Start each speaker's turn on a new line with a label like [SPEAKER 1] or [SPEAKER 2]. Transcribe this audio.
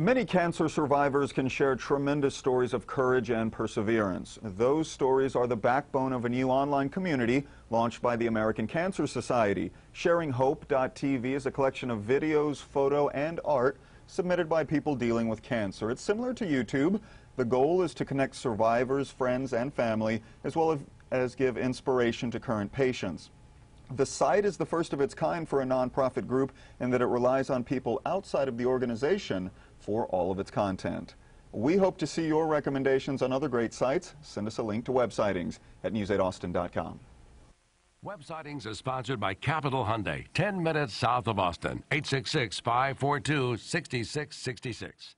[SPEAKER 1] Many cancer survivors can share tremendous stories of courage and perseverance. Those stories are the backbone of a new online community launched by the American Cancer Society. SharingHope.tv is a collection of videos, photo, and art submitted by people dealing with cancer. It's similar to YouTube. The goal is to connect survivors, friends, and family, as well as give inspiration to current patients. The site is the first of its kind for a nonprofit group in that it relies on people outside of the organization for all of its content. We hope to see your recommendations on other great sites. Send us a link to WebSightings at news8austin.com.
[SPEAKER 2] WebSightings is sponsored by Capital Hyundai, 10 minutes south of Austin, 866 542 6666.